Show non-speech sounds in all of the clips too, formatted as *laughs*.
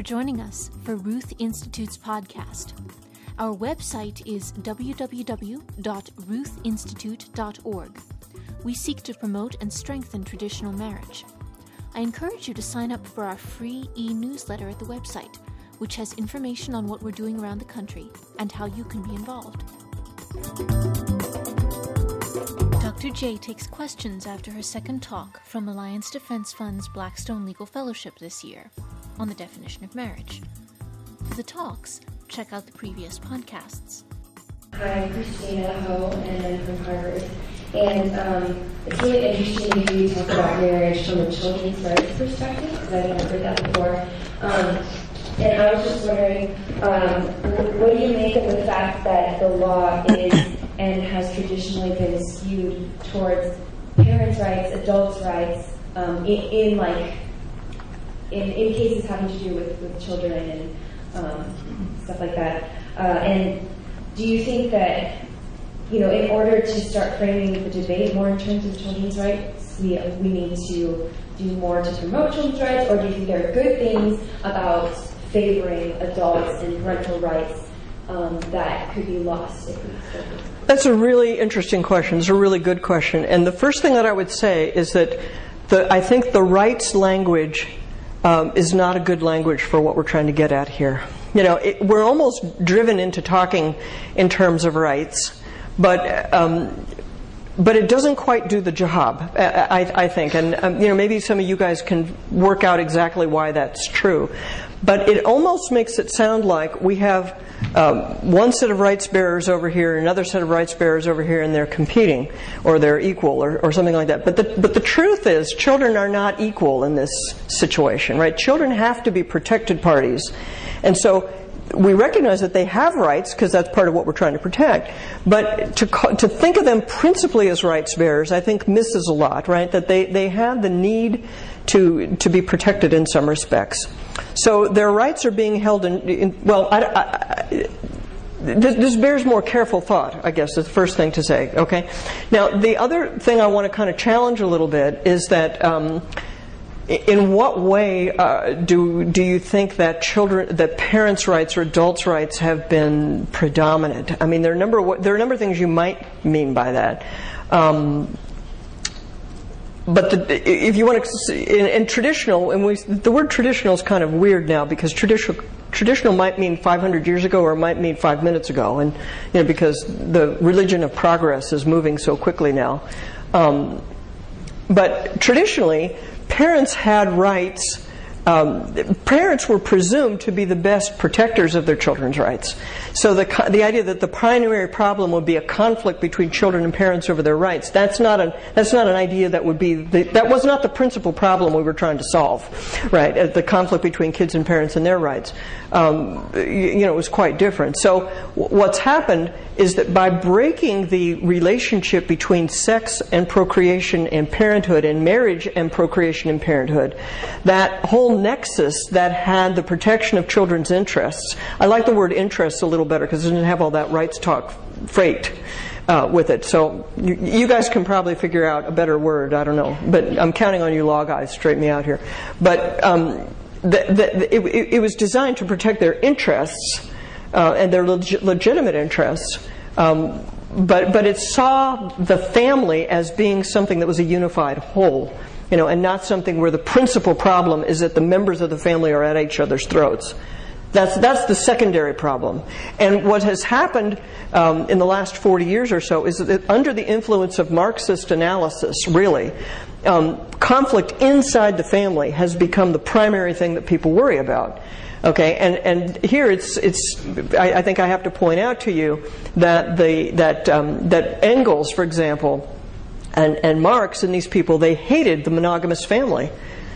for joining us for Ruth Institute's podcast. Our website is www.ruthinstitute.org. We seek to promote and strengthen traditional marriage. I encourage you to sign up for our free e newsletter at the website, which has information on what we're doing around the country and how you can be involved. Dr. J takes questions after her second talk from Alliance Defense Fund's Blackstone Legal Fellowship this year on the definition of marriage. For the talks, check out the previous podcasts. Hi, Christina Ho, and I'm from Harvard. And um, it's really interesting to hear you talk about marriage from a children's rights perspective, because I've never heard that before. Um, and I was just wondering, um, what do you make of the fact that the law is and has traditionally been skewed towards parents' rights, adults' rights, um, in, in, like in, in cases having to do with, with children and um, stuff like that. Uh, and do you think that you know, in order to start framing the debate more in terms of children's rights, we, we need to do more to promote children's rights, or do you think there are good things about favoring adults and parental rights um, that could be lost That's a really interesting question. It's a really good question. And the first thing that I would say is that the, I think the rights language um, is not a good language for what we're trying to get at here. You know, it, we're almost driven into talking in terms of rights, but um, but it doesn't quite do the job, I, I think. And um, you know, maybe some of you guys can work out exactly why that's true. But it almost makes it sound like we have um, one set of rights bearers over here, another set of rights bearers over here, and they're competing, or they're equal, or, or something like that. But the, but the truth is, children are not equal in this situation, right? Children have to be protected parties. And so we recognize that they have rights because that's part of what we're trying to protect. But to, to think of them principally as rights bearers, I think misses a lot, right? That they, they have the need to, to be protected in some respects. So their rights are being held in, in well, I, I, this, this, bears more careful thought, I guess, is the first thing to say, okay? Now, the other thing I want to kind of challenge a little bit is that. Um, in what way uh, do do you think that children, that parents' rights or adults' rights have been predominant? I mean, there are a number of, there are a number of things you might mean by that. Um, but the, if you want to, in, in traditional, and we, the word traditional is kind of weird now because traditional traditional might mean 500 years ago or it might mean five minutes ago, and you know because the religion of progress is moving so quickly now. Um, but traditionally, parents had rights um, parents were presumed to be the best protectors of their children's rights. So the, the idea that the primary problem would be a conflict between children and parents over their rights, that's not, an, that's not an idea that would be, the, that was not the principal problem we were trying to solve, right? The conflict between kids and parents and their rights. Um, you, you know, it was quite different. So w- what's happened is that by breaking the relationship between sex and procreation and parenthood and marriage and procreation and parenthood, that whole nexus that had the protection of children's interests. I like the word interests a little better because it didn't have all that rights talk freight. Uh, with it. So you, you, guys can probably figure out a better word. I don't know, but I'm counting on you law guys straighten me out here. But um, the, the, it, it, was designed to protect their interests uh, and their leg- legitimate interests. Um, but but it saw the family as being something that was a unified whole you know, and not something where the principal problem is that the members of the family are at each other's throats. That's, that's the secondary problem. And what has happened um, in the last 40 years or so is that under the influence of Marxist analysis, really, um, conflict inside the family has become the primary thing that people worry about. Okay, and, and here it's, it's I, I think I have to point out to you that, the, that, um, that Engels, for example, and, and Marx and these people, they hated the monogamous family.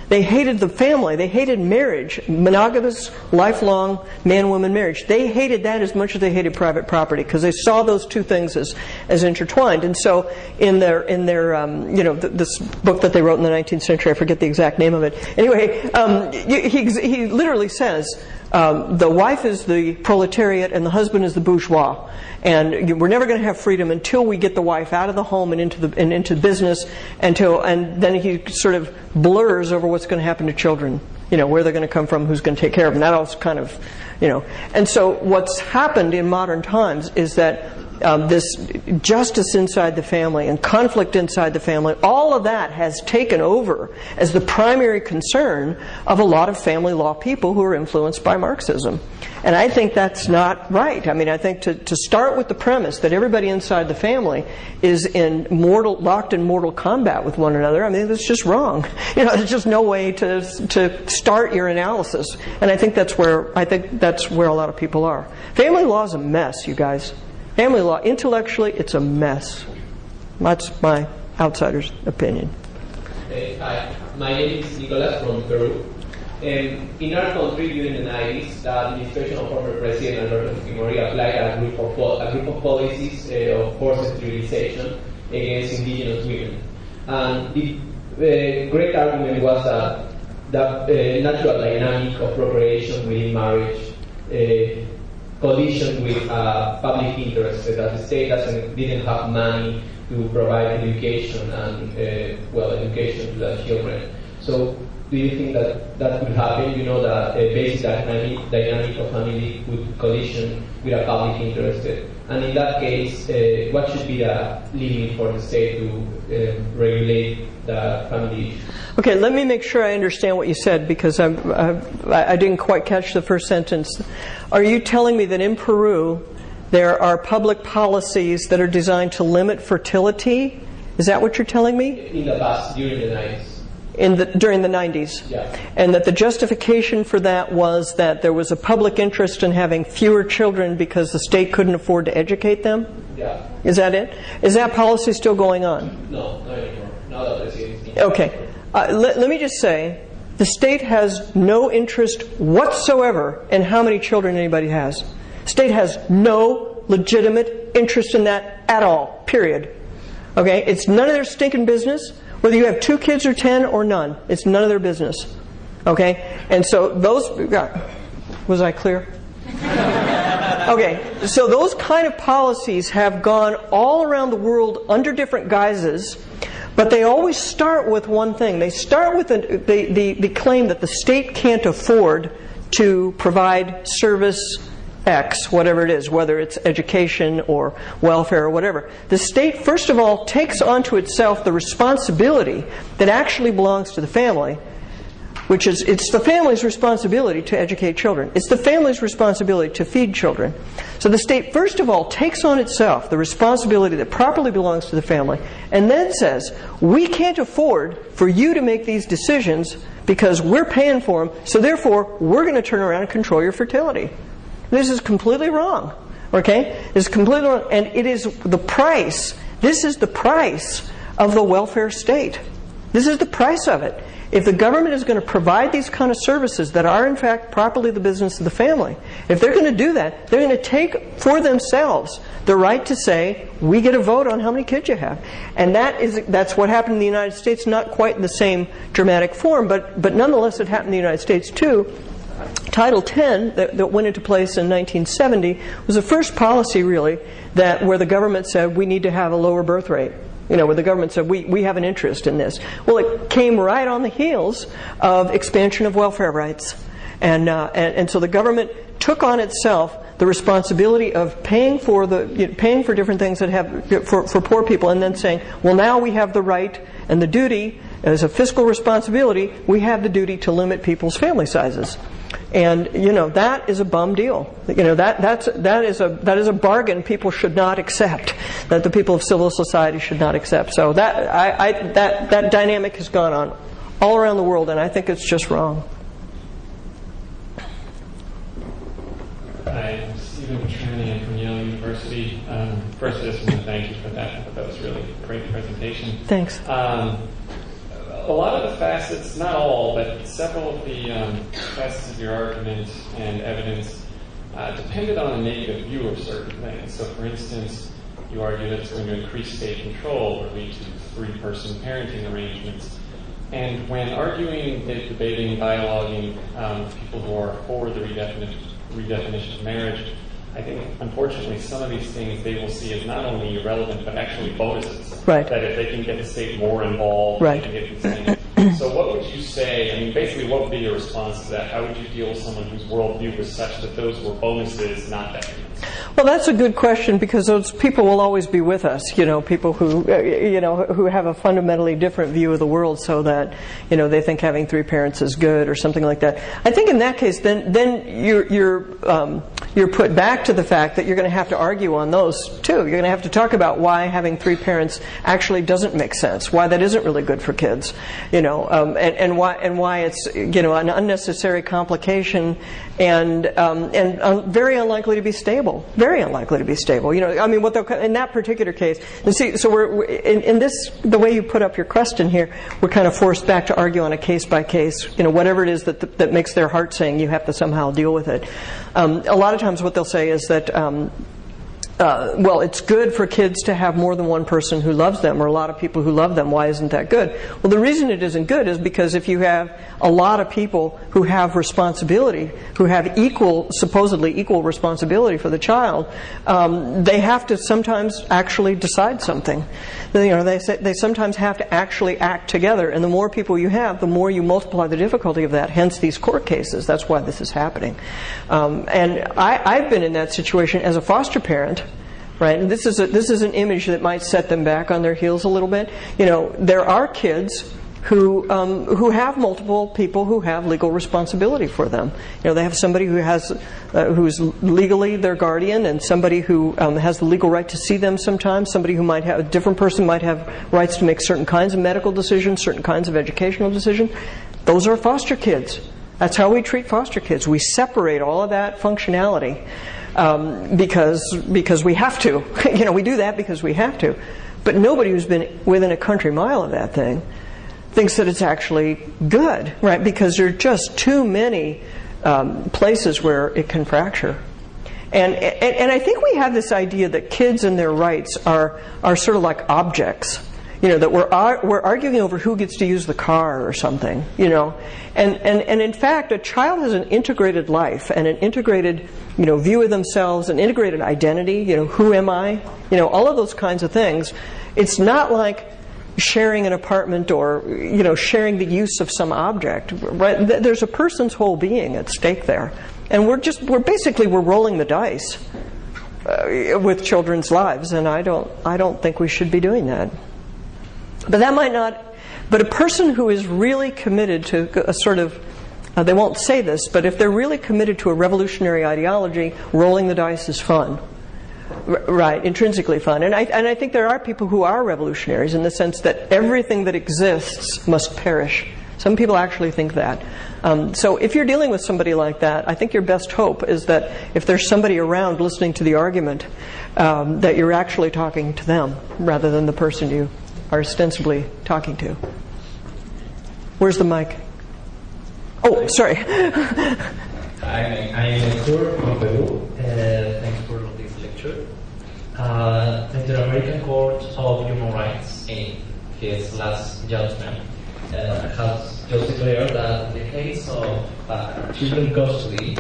They hated the family. They hated marriage, monogamous, lifelong man woman marriage. They hated that as much as they hated private property because they saw those two things as, as intertwined. And so, in their, in their um, you know, th- this book that they wrote in the 19th century, I forget the exact name of it. Anyway, um, he, he literally says, um, the wife is the proletariat and the husband is the bourgeois. And we're never going to have freedom until we get the wife out of the home and into the and into business until and then he sort of blurs over what's going to happen to children. You know, where they're going to come from, who's going to take care of them. That all's kind of, you know. And so what's happened in modern times is that um, this justice inside the family and conflict inside the family, all of that has taken over as the primary concern of a lot of family law people who are influenced by Marxism. And I think that's not right. I mean, I think to, to start with the premise that everybody inside the family is in mortal, locked in mortal combat with one another, I mean, that's just wrong. *laughs* You know, there's just no way to, to start your analysis. And I think that's where, I think that's where a lot of people are. Family law is a mess, you guys. Family law, intellectually, it's a mess. That's my outsider's opinion. Hi, my name is Nicolas from Peru. Um, in our country during the 90s, the administration of former President Alberto Fujimori applied a group of, a group of policies uh, of forced sterilization against indigenous women. And the uh, great argument was that the uh, natural dynamic of procreation within marriage uh, collision with uh, public interest that the state doesn't, didn't have money to provide education and uh, well education to the children. So do you think that that could happen? You know that a basic dynamic, dynamic of family could collision with a public interest. And in that case, uh, what should be the limit for the state to uh, regulate the family Okay, let me make sure I understand what you said because I, I, I didn't quite catch the first sentence. Are you telling me that in Peru there are public policies that are designed to limit fertility? Is that what you're telling me? In the past, during the 90s in the, during the 90s. Yeah. And that the justification for that was that there was a public interest in having fewer children because the state couldn't afford to educate them? Yeah. Is that it? Is that policy still going on? No, not anymore. Okay. Uh, let, let me just say the state has no interest whatsoever in how many children anybody has. State has no legitimate interest in that at all, period. Okay? It's none of their stinking business. Whether you have two kids or ten or none, it's none of their business. Okay? And so those. Was I clear? *laughs* Okay, so those kind of policies have gone all around the world under different guises, but they always start with one thing. They start with the, the, the, the claim that the state can't afford to provide service X, whatever it is, whether it's education or welfare or whatever. The state, first of all, takes onto itself the responsibility that actually belongs to the family, which is it's the family's responsibility to educate children. It's the family's responsibility to feed children. So the state, first of all, takes on itself the responsibility that properly belongs to the family, and then says, we can't afford for you to make these decisions because we're paying for them, so therefore we're going to turn around and control your fertility. This is completely wrong. Okay? It's completely wrong. And it is the price. This is the price of the welfare state. This is the price of it. If the government is going to provide these kind of services that are, in fact, properly the business of the family, if they're going to do that, they're going to take for themselves the right to say, we get a vote on how many kids you have. And that is, that's what happened in the United States, not quite in the same dramatic form, but, but nonetheless it happened in the United States too. Title 10 that, that, went into place in 1970 was the first policy really that where the government said we need to have a lower birth rate. You know, where the government said we, we have an interest in this. Well, it came right on the heels of expansion of welfare rights. And, uh, and, and so the government took on itself the responsibility of paying for the you know, paying for different things that have for, for poor people and then saying, well now we have the right and the duty as a fiscal responsibility, we have the duty to limit people's family sizes. And you know that is a bum deal. You know that that's that is a that is a bargain people should not accept. That the people of civil society should not accept. So that I, I that that dynamic has gone on all around the world, and I think it's just wrong. I'm Stephen Petrani. from Yale University. Um, first, I just want to thank you for that. That was really a great presentation. Thanks. Um, a lot of the facets, not all, but several of the um, facets of your argument and evidence uh, depended on a negative view of certain things. So, for instance, you argue that it's going to increase state control or lead to three person parenting arrangements. And when arguing, debating, dialoguing um, people who are for the redefinition of marriage, I think, unfortunately, some of these things they will see as not only irrelevant but actually bonuses. Right. That if they can get the state more involved, right. they can get *clears throat* So, what would you say? I mean, basically, what would be your response to that? How would you deal with someone whose worldview was such that those were bonuses, not detriments? Well, that's a good question because those people will always be with us. You know, people who uh, you know who have a fundamentally different view of the world, so that you know they think having three parents is good or something like that. I think in that case, then then you're you're um, you're put back to the fact that you're going to have to argue on those too. You're going to have to talk about why having three parents actually doesn't make sense, why that isn't really good for kids, you know, um, and, and why and why it's you know an unnecessary complication and um, and uh, very unlikely to be stable. Very unlikely to be stable. You know, I mean, what in that particular case. And see, so we're, we're in, in, this the way you put up your question here, we're kind of forced back to argue on a case by case. You know, whatever it is that that makes their heart sing, you have to somehow deal with it. Um, a lot of times, what they'll say is that um, uh, well, it's good for kids to have more than one person who loves them, or a lot of people who love them. Why isn't that good? Well, the reason it isn't good is because if you have a lot of people who have responsibility, who have equal, supposedly equal responsibility for the child, um, they have to sometimes actually decide something. You know, they they sometimes have to actually act together, and the more people you have, the more you multiply the difficulty of that. Hence, these court cases. That's why this is happening. Um, and I, I've been in that situation as a foster parent right? And this is a, this is an image that might set them back on their heels a little bit. You know, there are kids who um, who have multiple people who have legal responsibility for them. You know, they have somebody who has uh, who's legally their guardian, and somebody who um, has the legal right to see them. Sometimes somebody who might have a different person might have rights to make certain kinds of medical decisions, certain kinds of educational decisions. Those are foster kids. That's how we treat foster kids. We separate all of that functionality um, because because we have to. *laughs* you know, we do that because we have to. But nobody who's been within a country mile of that thing thinks that it's actually good, right? Because there are just too many um, places where it can fracture. And, and, and I think we have this idea that kids and their rights are, are sort of like objects you know, that we're, we're arguing over who gets to use the car or something, you know. And, and, and in fact, a child has an integrated life and an integrated, you know, view of themselves, an integrated identity, you know, who am I? You know, all of those kinds of things. It's not like sharing an apartment or, you know, sharing the use of some object, right? There's a person's whole being at stake there. And we're just, we're basically, we're rolling the dice. Uh, with children's lives, and I don't, I don't think we should be doing that. But that might not, but a person who is really committed to a sort of, uh, they won't say this, but if they're really committed to a revolutionary ideology, rolling the dice is fun. R- right, intrinsically fun. And I, and I think there are people who are revolutionaries in the sense that everything that exists must perish. Some people actually think that. Um, so if you're dealing with somebody like that, I think your best hope is that if there's somebody around listening to the argument, um, that you're actually talking to them rather than the person you are ostensibly talking to. Where's the mic? Oh, sorry. I'm, I'm Kur from Peru. Uh, thanks for this lecture. Uh, the Inter-American Court of Human Rights, in his last judgment, uh, has just declared that in the case of uh, children custody,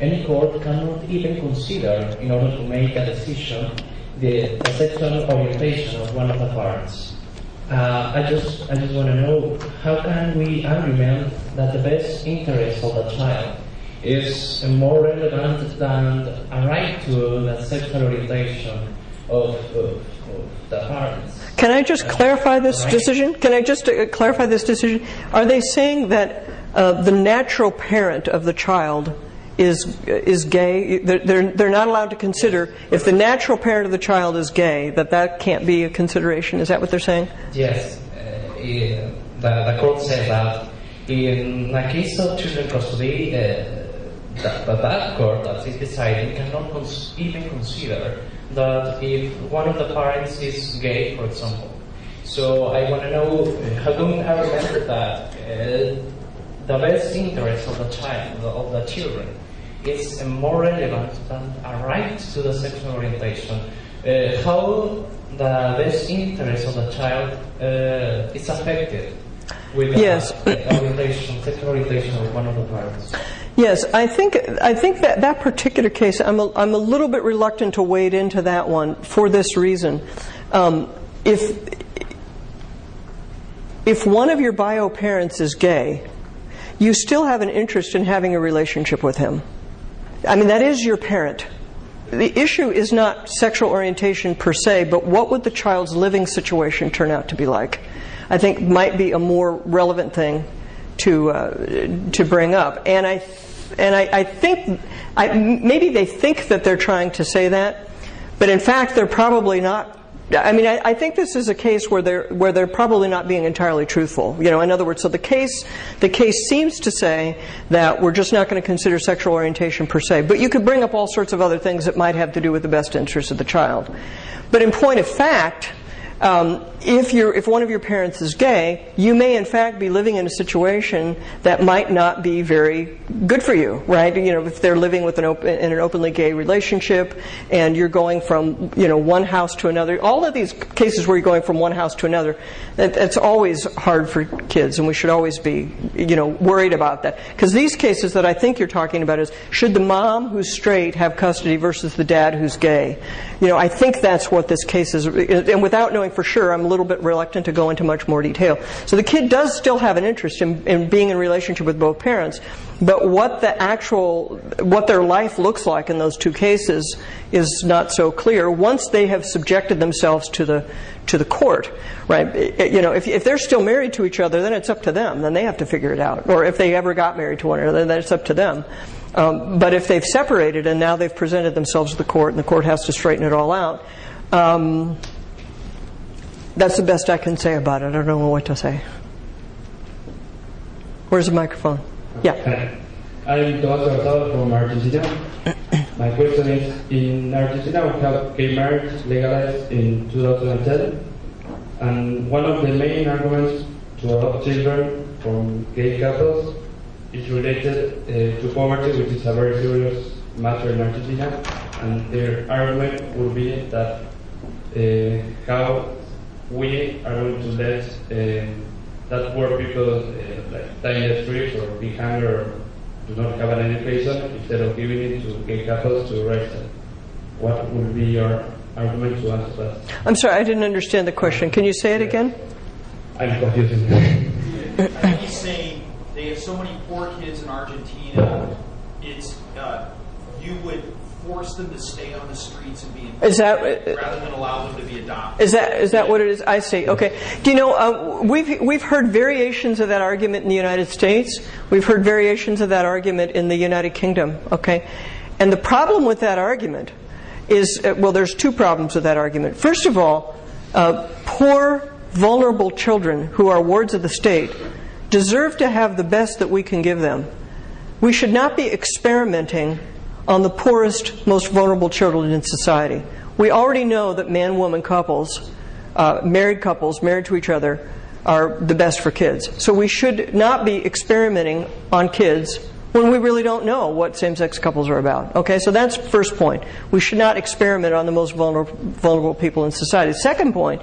any court cannot even consider, in order to make a decision, the, the sexual orientation of one of the parents. Uh, I just I just want to know how can we argument that the best interest of the child is more relevant than a right to the sexual orientation of, of, of the parents. Can I just uh, clarify this right. decision? Can I just uh, clarify this decision? Are they saying that uh, the natural parent of the child is is gay, they're, they're not allowed to consider if the natural parent of the child is gay, that that can't be a consideration. Is that what they're saying? Yes. Uh, the, the court says that in the case of children custody, uh, that, that court that is deciding cannot cons- even consider that if one of the parents is gay, for example. So I want to know how come I remember that uh, the best interest of the child, of the children, is more relevant than a right to the sexual orientation. Uh, how the best interest of the child uh, is affected with yes. orientation, sexual orientation of one of the parents. Yes, I think I think that that particular case, I'm a, I'm a little bit reluctant to wade into that one for this reason. Um, if if one of your bio parents is gay, you still have an interest in having a relationship with him. I mean, that is your parent. The issue is not sexual orientation per se, but what would the child's living situation turn out to be like? I think might be a more relevant thing to uh, to bring up. And I and I, I think I, maybe they think that they're trying to say that, but in fact they're probably not I mean, I, I, think this is a case where they're where they're probably not being entirely truthful. You know, in other words, so the case the case seems to say that we're just not going to consider sexual orientation per se, but you could bring up all sorts of other things that might have to do with the best interest of the child. But in point of fact, um, if, if one of your parents is gay, you may in fact be living in a situation that might not be very good for you, right? You know, if they're living with an open, in an openly gay relationship and you're going from, you know, one house to another, all of these cases where you're going from one house to another, that, that's always hard for kids and we should always be, you know, worried about that. Because these cases that I think you're talking about is should the mom who's straight have custody versus the dad who's gay? You know, I think that's what this case is, and without knowing for sure, I'm a little bit reluctant to go into much more detail. So the kid does still have an interest in, in being in relationship with both parents, but what the actual, what their life looks like in those two cases is not so clear once they have subjected themselves to the, to the court, right? You know, if, if they're still married to each other, then it's up to them. Then they have to figure it out. Or if they ever got married to one another, then it's up to them. Um, but if they've separated and now they've presented themselves to the court and the court has to straighten it all out, um, that's the best I can say about it. I don't know what to say. Where's the microphone? Yeah. I'm Tomás Garzado from Argentina. *coughs* My question is, in Argentina we have gay marriage legalized in 2010, and one of the main arguments to adopt children from gay couples is related uh, to poverty, which is a very serious matter in Argentina, and their argument would be that uh, how we are going to let uh, that poor people uh, like die in the streets or be hungry or do not have an education instead of giving it to gay couples to raise them. What would be your argument to answer that? I'm sorry, I didn't understand the question. Can you say it again? I'm confusing. I think he's saying they have so many poor kids in Argentina. It's uh, you would force them to stay on the streets and be is that rather than allow them to be adopted. Is that is that what it is? I see. Okay. Do you know uh, we've we've heard variations of that argument in the United States. We've heard variations of that argument in the United Kingdom. Okay, and the problem with that argument is uh, well, there's two problems with that argument. First of all, uh, poor, vulnerable children who are wards of the state deserve to have the best that we can give them. We should not be experimenting on the poorest, most vulnerable children in society. We already know that man woman couples, uh, married couples, married to each other, are the best for kids. So we should not be experimenting on kids when we really don't know what same sex couples are about. Okay, so that's first point. We should not experiment on the most vulnerable, vulnerable people in society. Second point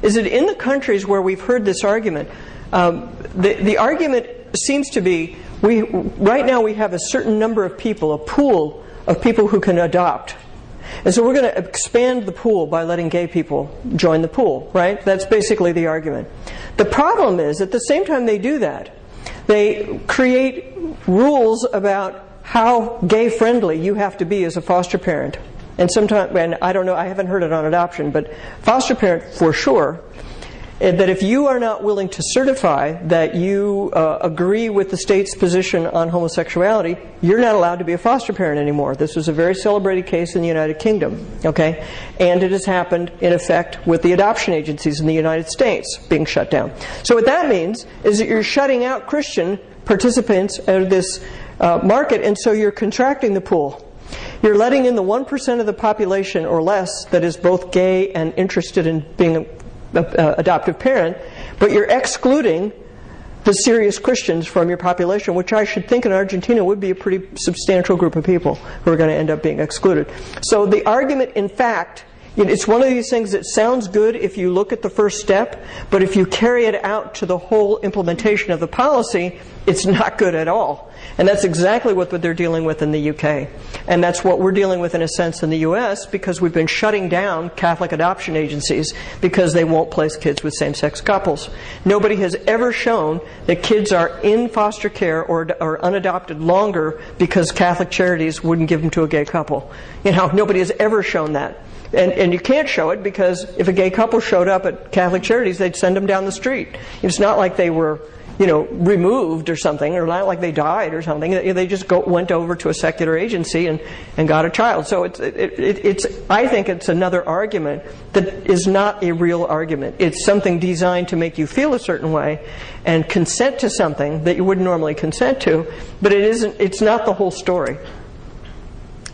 is that in the countries where we've heard this argument, um, the, the argument seems to be we, right now we have a certain number of people, a pool of people who can adopt. And so we're going to expand the pool by letting gay people join the pool, right? That's basically the argument. The problem is, at the same time they do that, they create rules about how gay friendly you have to be as a foster parent. And sometimes, and I don't know, I haven't heard it on adoption, but foster parent for sure that if you are not willing to certify that you uh, agree with the state's position on homosexuality, you're not allowed to be a foster parent anymore. This was a very celebrated case in the United Kingdom, okay? And it has happened, in effect, with the adoption agencies in the United States being shut down. So what that means is that you're shutting out Christian participants out of this uh, market, and so you're contracting the pool. You're letting in the 1% of the population or less that is both gay and interested in being uh, adoptive parent, but you're excluding the serious Christians from your population, which I should think in Argentina would be a pretty substantial group of people who are going to end up being excluded. So the argument, in fact, It's one of these things that sounds good if you look at the first step, but if you carry it out to the whole implementation of the policy, it's not good at all. And that's exactly what they're dealing with in the UK. And that's what we're dealing with in a sense in the US because we've been shutting down Catholic adoption agencies because they won't place kids with same sex couples. Nobody has ever shown that kids are in foster care or, or unadopted longer because Catholic charities wouldn't give them to a gay couple. You know, nobody has ever shown that. And, and you can't show it because if a gay couple showed up at Catholic Charities, they'd send them down the street. It's not like they were, you know, removed or something, or not like they died or something. They just go, went over to a secular agency and, and got a child. So it's, it, it, it's, I think it's another argument that is not a real argument. It's something designed to make you feel a certain way and consent to something that you wouldn't normally consent to, but it isn't, it's not the whole story.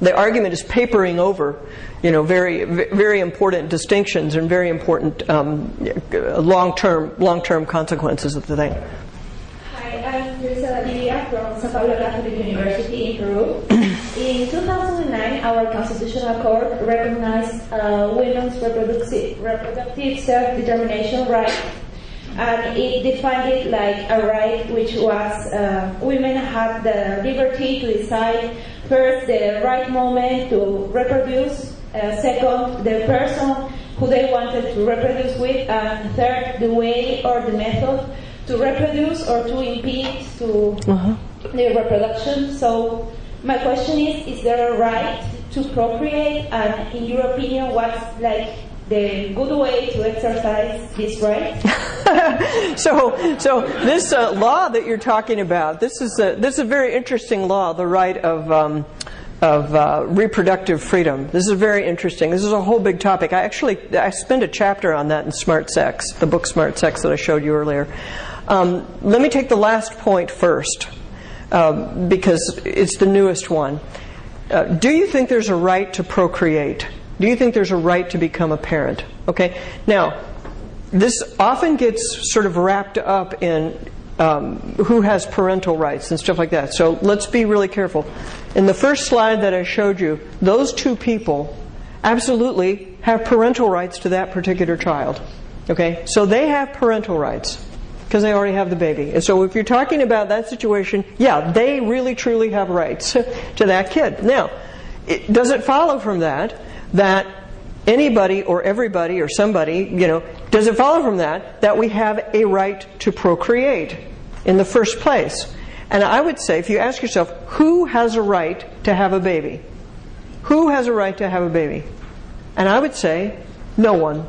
The argument is papering over you know, very, very important distinctions and very important um, long-term, long-term consequences of the thing. San Pablo Catholic University in Peru. in 2009, our constitutional court recognized uh, women's reproductive, reproductive self-determination right and it defined it like a right which was uh, women had the liberty to decide first the right moment to reproduce uh, second, the person who they wanted to reproduce with, and third, the way or the method to reproduce or to impede to uh-huh. Their reproduction. So my question is, is there a right to procreate? And in your opinion, what's like the good way to exercise this right? *laughs* so, so this uh, law that you're talking about, this is a, this is a very interesting law, the right of um, of uh, reproductive freedom. This is very interesting. This is a whole big topic. I actually I spent a chapter on that in Smart Sex, the book Smart Sex that I showed you earlier. Um, let me take the last point first, uh, because it's the newest one. Uh, do you think there's a right to procreate? Do you think there's a right to become a parent? Okay. Now, this often gets sort of wrapped up in um, who has parental rights and stuff like that. So let's be really careful. In the first slide that I showed you, those two people absolutely have parental rights to that particular child. Okay? So they have parental rights because they already have the baby. And so if you're talking about that situation, yeah, they really truly have rights *laughs* to that kid. Now, it, does it follow from that that anybody or everybody or somebody, you know, does it follow from that that we have a right to procreate in the first place? And I would say, if you ask yourself, who has a right to have a baby? Who has a right to have a baby? And I would say, no one.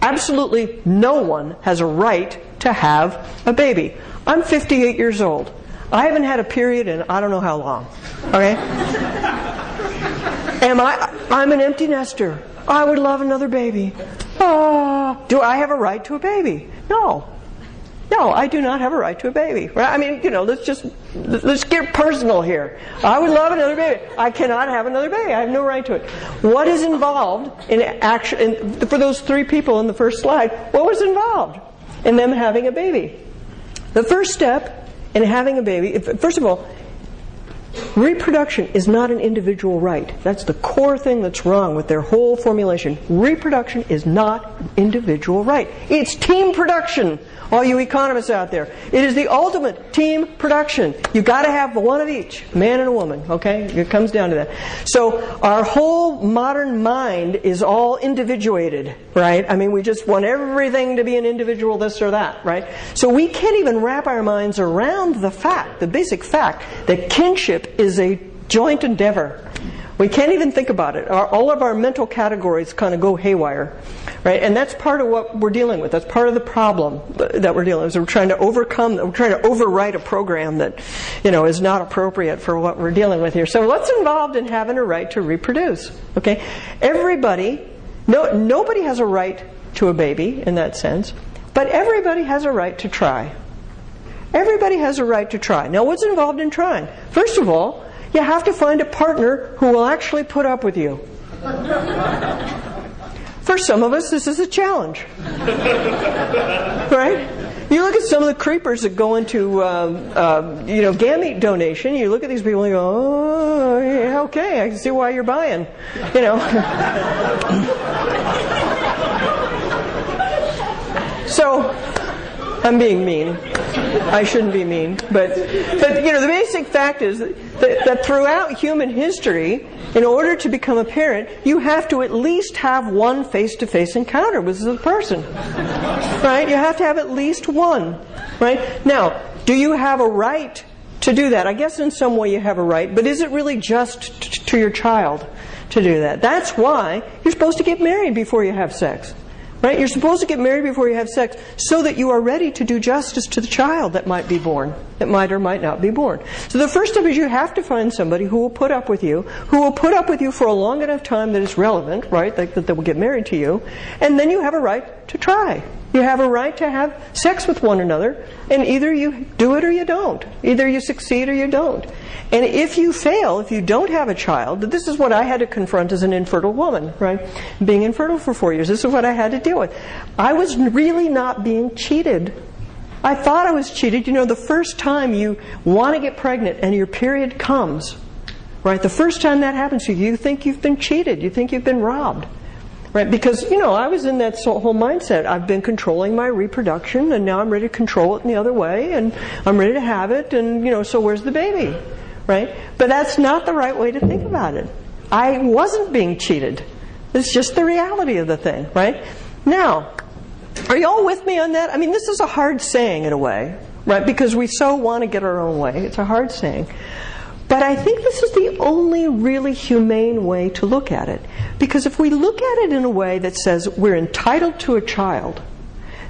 Absolutely no one has a right to have a baby. I'm 58 years old. I haven't had a period in I don't know how long. Okay? Am I I'm an empty nester. I would love another baby. Oh, do I have a right to a baby? No. No, I do not have a right to a baby. Right? I mean, you know, let's just let's get personal here. I would love another baby. I cannot have another baby. I have no right to it. What is involved in action in, for those three people in the first slide? What was involved in them having a baby? The first step in having a baby, first of all, Reproduction is not an individual right. That's the core thing that's wrong with their whole formulation. Reproduction is not an individual right. It's team production all you economists out there. It is the ultimate team production. You've got to have one of each, a man and a woman, okay? It comes down to that. So our whole modern mind is all individuated, right? I mean, we just want everything to be an individual this or that, right? So we can't even wrap our minds around the fact, the basic fact, that kinship is a joint endeavor. We can't even think about it. Our, all of our mental categories kind of go haywire, right? And that's part of what we're dealing with. That's part of the problem that we're dealing with. We're trying to overcome, we're trying to overwrite a program that, you know, is not appropriate for what we're dealing with here. So what's involved in having a right to reproduce? Okay? Everybody, no, nobody has a right to a baby in that sense, but everybody has a right to try. Everybody has a right to try. Now, what's involved in trying? First of all, you have to find a partner who will actually put up with you. For some of us, this is a challenge. right? You look at some of the creepers that go into, uh, you know, gamete donation, you look at these people and go, oh, yeah, okay, I can see why you're buying. You know. *laughs* so, I'm being mean. I shouldn't be mean, but but you know the basic fact is that, that throughout human history, in order to become a parent, you have to at least have one face-to-face encounter with the person, right? You have to have at least one, right? Now, do you have a right to do that? I guess in some way you have a right, but is it really just t- to your child to do that? That's why you're supposed to get married before you have sex. Right? You're supposed to get married before you have sex so that you are ready to do justice to the child that might be born, that might or might not be born. So the first step is you have to find somebody who will put up with you, who will put up with you for a long enough time that it's relevant, right? That, that they will get married to you. And then you have a right to try. You have a right to have sex with one another, and either you do it or you don't. Either you succeed or you don't. And if you fail, if you don't have a child, this is what I had to confront as an infertile woman, right? Being infertile for four years, this is what I had to deal with. I was really not being cheated. I thought I was cheated. You know, the first time you want to get pregnant and your period comes, right? The first time that happens to you, you think you've been cheated. You think you've been robbed. Right? Because, you know, I was in that whole mindset. I've been controlling my reproduction and now I'm ready to control it in the other way and I'm ready to have it and, you know, so where's the baby? Right? But that's not the right way to think about it. I wasn't being cheated. It's just the reality of the thing, right? Now, are you all with me on that? I mean, this is a hard saying in a way, right? Because we so want to get our own way. It's a hard saying. But I think this is the only really humane way to look at it. Because if we look at it in a way that says we're entitled to a child,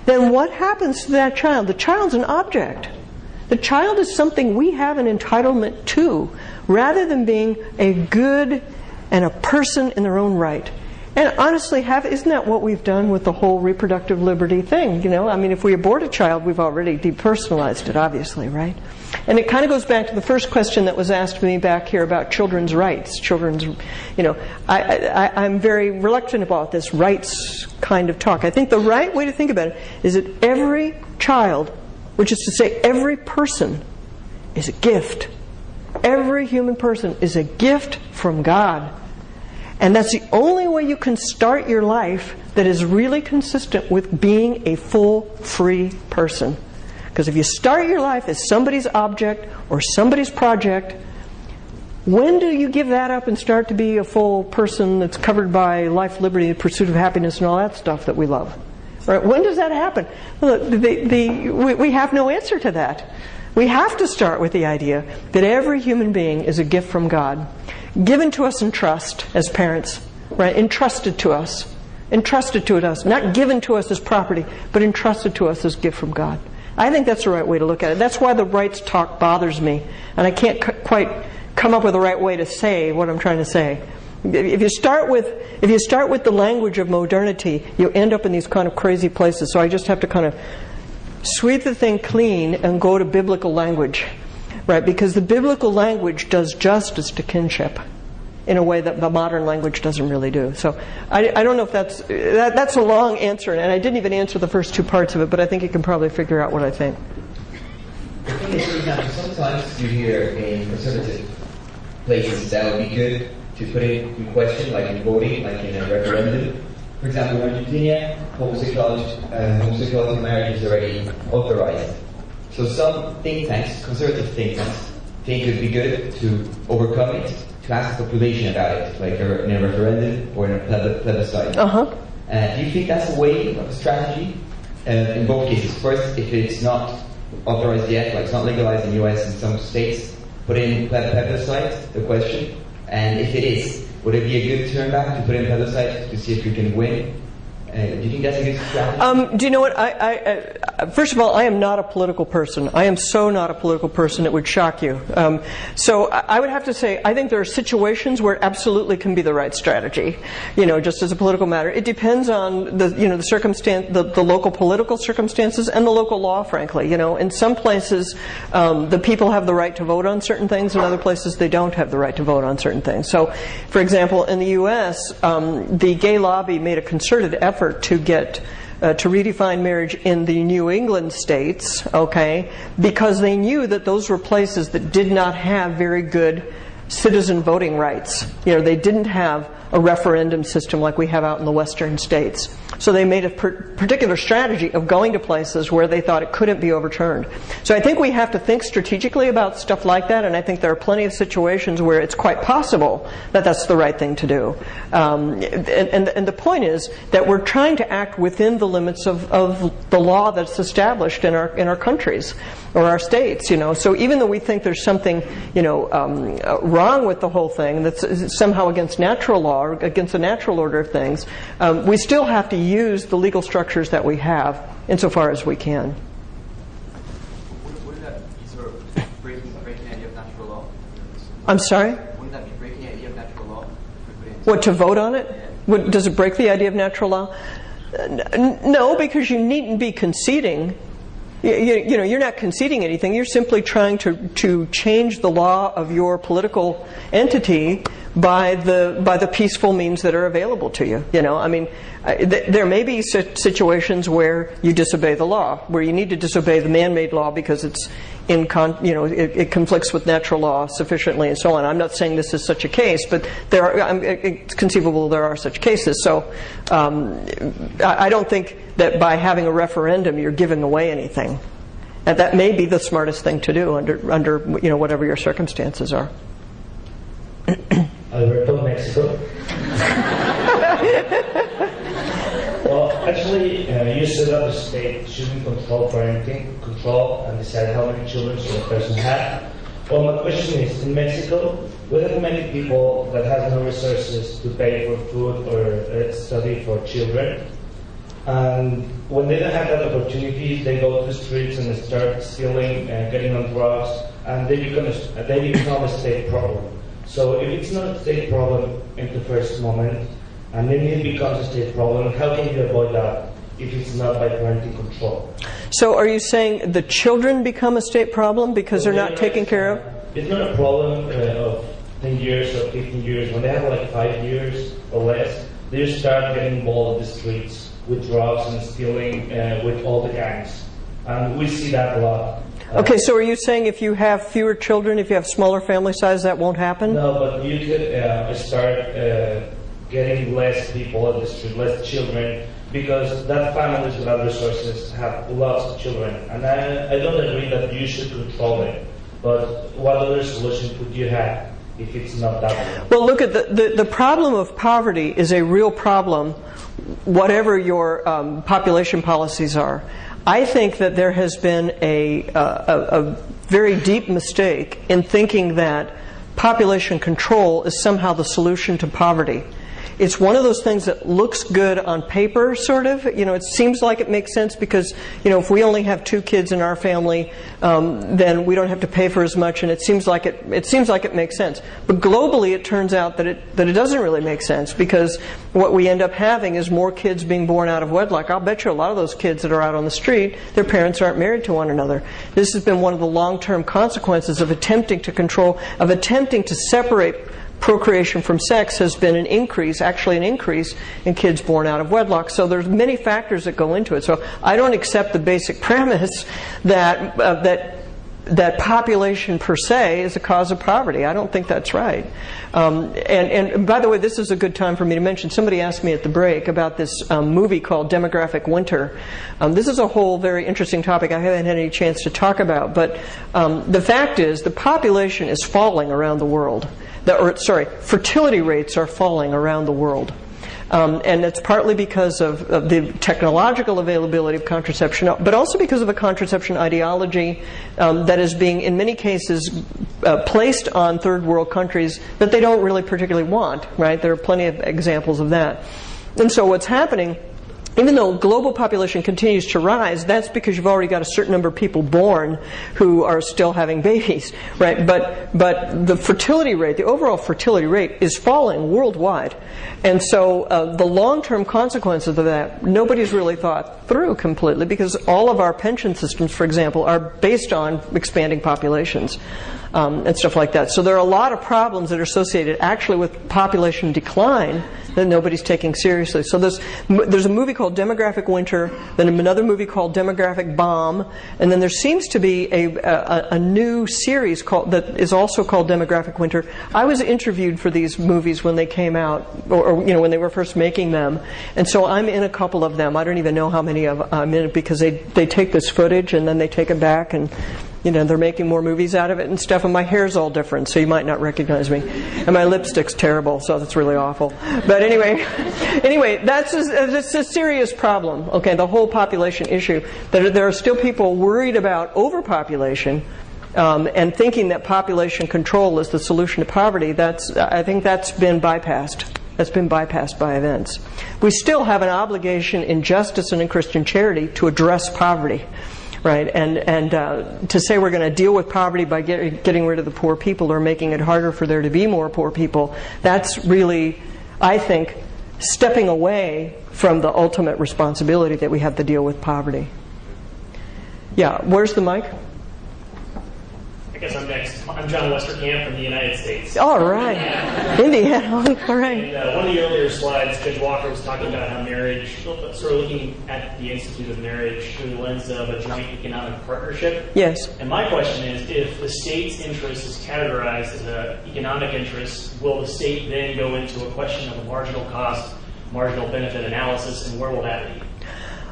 then what happens to that child? The child's an object. The child is something we have an entitlement to, rather than being a good and a person in their own right. And honestly, have, isn't that what we've done with the whole reproductive liberty thing? You know, I mean, if we abort a child, we've already depersonalized it, obviously, right? And it kind of goes back to the first question that was asked me back here about children's rights. Children's, you know, I, I'm very reluctant about this rights kind of talk. I think the right way to think about it is that every child, which is to say every person, is a gift. Every human person is a gift from God. And that's the only way you can start your life that is really consistent with being a full, free person. Because if you start your life as somebody's object or somebody's project, when do you give that up and start to be a full person that's covered by life, liberty, the pursuit of happiness, and all that stuff that we love? Right? When does that happen? Well, the, the, we, we have no answer to that. We have to start with the idea that every human being is a gift from God given to us in trust as parents, right? Entrusted to us. Entrusted to us. Not given to us as property, but entrusted to us as gift from God. I think that's the right way to look at it. That's why the rights talk bothers me. And I can't c- quite come up with the right way to say what I'm trying to say. If you start with if you start with the language of modernity, you end up in these kind of crazy places. So I just have to kind of sweep the thing clean and go to biblical language. Right, because the biblical language does justice to kinship in a way that the modern language doesn't really do. So I, I don't know if that's that, that's a long answer, and I didn't even answer the first two parts of it, but I think you can probably figure out what I think. sometimes you hear in conservative places that would be good to put it in question, like in voting, like in a referendum. For example, in Argentina, homosexuality, uh, homosexuality marriage is already authorized. So some think tanks, conservative think tanks, think it would be good to overcome it, to ask the population about it, like in a referendum or in a plebiscite. Uh-huh. Uh, do you think that's a way of a strategy? Uh, in both cases, first, if it's not authorized yet, like it's not legalized in the US in some states, put in plebiscite the question, and if it is, would it be a good turn back to put in plebiscite to see if you can win? Do you? Um, do you know what? I, I, uh, first of all, I am not a political person. I am so not a political person it would shock you. Um, so I, would have to say I think there are situations where it absolutely can be the right strategy. You know, just as a political matter, it depends on the you know the circumstance, the, the local political circumstances, and the local law. Frankly, you know, in some places um, the people have the right to vote on certain things, in other places they don't have the right to vote on certain things. So, for example, in the U.S., um, the gay lobby made a concerted effort effort to get uh, to redefine marriage in the New England states, okay, because they knew that those were places that did not have very good citizen voting rights. You know, they didn't have a referendum system like we have out in the western states. So they made a per- particular strategy of going to places where they thought it couldn't be overturned. So I think we have to think strategically about stuff like that, and I think there are plenty of situations where it's quite possible that that's the right thing to do. Um, and, and, and, the point is that we're trying to act within the limits of, of the law that's established in our in our countries or our states. You know, so even though we think there's something you know um, uh, wrong with the whole thing that's somehow against natural law or against the natural order of things, um, we still have to use the legal structures that we have insofar as we can. Wouldn't that be sort of breaking, breaking the idea of natural law? I'm sorry? Wouldn't that be breaking the idea of natural law? What, to vote on it? What, does it break the idea of natural law? No, because you needn't be conceding you, you, know, you're not conceding anything. You're simply trying to, to change the law of your political entity by the by the peaceful means that are available to you. You know, I mean, th- there may be situations where you disobey the law, where you need to disobey the man-made law because it's in con- you know it, it, conflicts with natural law sufficiently and so on. I'm not saying this is such a case, but there are it's conceivable there are such cases. So um, I, I don't think that by having a referendum you're giving away anything. And that may be the smartest thing to do under under you know whatever your circumstances are. Alberto, Mexico. *laughs* *laughs* actually, uh, you set up a state shouldn't control parenting, control and decide how many children a person has. Well, my question is, in Mexico, we have many people that have no resources to pay for food or uh, study for children. And when they don't have that opportunity, they go to the streets and start stealing and getting on drugs, and they become a, they become a state problem. So if it's not a state problem in the first moment, and then it becomes a state problem, how can you avoid that if it's not by parenting control? So are you saying the children become a state problem because they're not taken care of? It's not a problem uh, of 10 years or 15 years. When they have like 5 years or less, they start getting involved in the streets with drugs and stealing uh, with all the gangs. And we see that a lot. Okay, so are you saying if you have fewer children, if you have smaller family size, that won't happen? No, but you could uh, start uh, getting less people at the street, less children, because that families without resources have lots of children. And I, I don't agree that you should control it. But what other solution could you have if it's not that? Well, look at the, the, the problem of poverty is a real problem, whatever your um, population policies are. I think that there has been a, uh, a, a very deep mistake in thinking that population control is somehow the solution to poverty it's one of those things that looks good on paper, sort of. You know, it seems like it makes sense because, you know, if we only have two kids in our family, um, then we don't have to pay for as much, and it seems like it, it seems like it makes sense. But globally, it turns out that it, that it doesn't really make sense because what we end up having is more kids being born out of wedlock. I'll bet you a lot of those kids that are out on the street, their parents aren't married to one another. This has been one of the long-term consequences of attempting to control, of attempting to separate procreation from sex has been an increase, actually an increase in kids born out of wedlock. So there's many factors that go into it. So I don't accept the basic *laughs* premise that uh, that that population per se is a cause of poverty. I don't think that's right. Um, and, and, by the way, this is a good time for me to mention. Somebody asked me at the break about this um, movie called Demographic Winter. Um, this is a whole very interesting topic I haven't had any chance to talk about. But um, the fact is, the population is falling around the world the, or sorry, fertility rates are falling around the world. Um, and it's partly because of, of, the technological availability of contraception, but also because of a contraception ideology um, that is being, in many cases, uh, placed on third world countries that they don't really particularly want, right? There are plenty of examples of that. And so what's happening even though global population continues to rise, that's because you've already got a certain number of people born who are still having babies, right? But but the fertility rate, the overall fertility rate, is falling worldwide, and so uh, the long-term consequences of that nobody's really thought through completely because all of our pension systems, for example, are based on expanding populations um, and stuff like that. So there are a lot of problems that are associated actually with population decline that nobody's taking seriously. So there's there's a movie called Demographic Winter, then another movie called Demographic Bomb, and then there seems to be a, a, a new series called that is also called Demographic Winter. I was interviewed for these movies when they came out, or, or you know when they were first making them, and so I'm in a couple of them. I don't even know how many of I'm in because they they take this footage and then they take it back and you know, they're making more movies out of it and stuff, and my hair's all different, so you might not recognize me. And my lipstick's terrible, so that's really awful. But anyway, *laughs* anyway, that's a, that's a serious problem, okay, the whole population issue. That there are still people worried about overpopulation um, and thinking that population control is the solution to poverty. That's, I think that's been bypassed. That's been bypassed by events. We still have an obligation in justice and in Christian charity to address poverty right? And and uh, to say we're going to deal with poverty by get, getting rid of the poor people or making it harder for there to be more poor people, that's really, I think, stepping away from the ultimate responsibility that we have to deal with poverty. Yeah, where's the mic? I guess I'm next. I'm John Westerkamp from the United States. All right. Indiana. All right. And, uh, one of the earlier slides, Judge Walker was talking about how marriage, sort of looking at the Institute of Marriage through the lens of a joint economic partnership. Yes. And my question is, if the state's interest is categorized as an economic interest, will the state then go into a question of a marginal cost, marginal benefit analysis, and where will that be?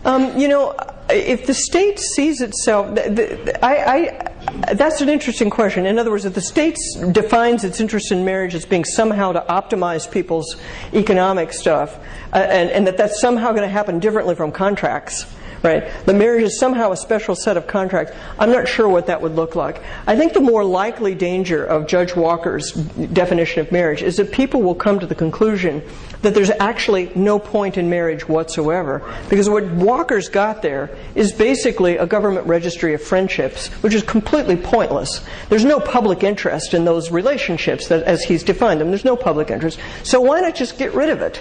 Um, you know, if the state sees itself, I, I, that's an interesting question. In other words, if the state defines its interest in marriage as being somehow to optimize people's economic stuff, uh, and, and that that's somehow going to happen differently from contracts, right? The marriage is somehow a special set of contracts. I'm not sure what that would look like. I think the more likely danger of Judge Walker's definition of marriage is that people will come to the conclusion that there's actually no point in marriage whatsoever. Because what Walker's got there is basically a government registry of friendships, which is completely pointless. There's no public interest in those relationships that, as he's defined them. There's no public interest. So why not just get rid of it?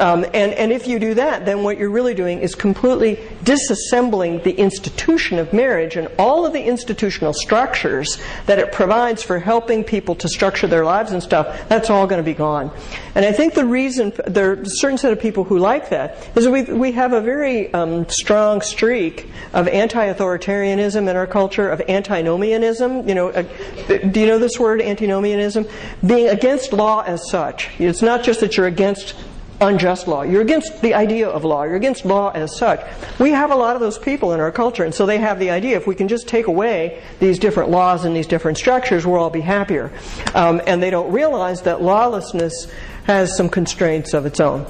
Um, and, and if you do that, then what you're really doing is completely disassembling the institution of marriage and all of the institutional structures that it provides for helping people to structure their lives and stuff. That's all going to be gone. And I think the reason there are a certain set of people who like that is we we have a very um, strong streak of anti-authoritarianism in our culture, of antinomianism. You know, uh, do you know this word, antinomianism? Being against law as such. It's not just that you're against unjust law. You're against the idea of law. You're against law as such. We have a lot of those people in our culture, and so they have the idea if we can just take away these different laws and these different structures, we'll all be happier. Um, and they don't realize that lawlessness has some constraints of its own.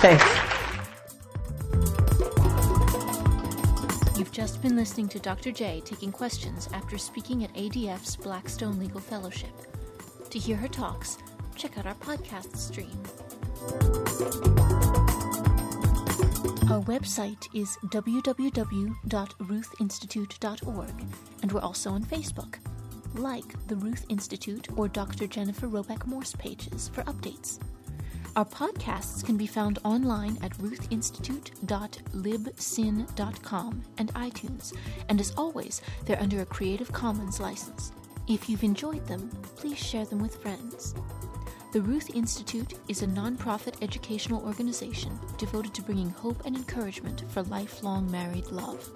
Thanks. You've just been listening to Dr. J taking questions after speaking at ADF's Blackstone Legal Fellowship. To hear her talks, check out our podcast stream. Our website is www.ruthinstitute.org, and we're also on Facebook. Like the Ruth Institute or Dr. Jennifer Roback Morse pages for updates. Our podcasts can be found online at ruthinstitute.libsyn.com and iTunes, and as always, they're under a Creative Commons license. If you've enjoyed them, please share them with friends. The Ruth Institute is a nonprofit educational organization devoted to bringing hope and encouragement for lifelong married love.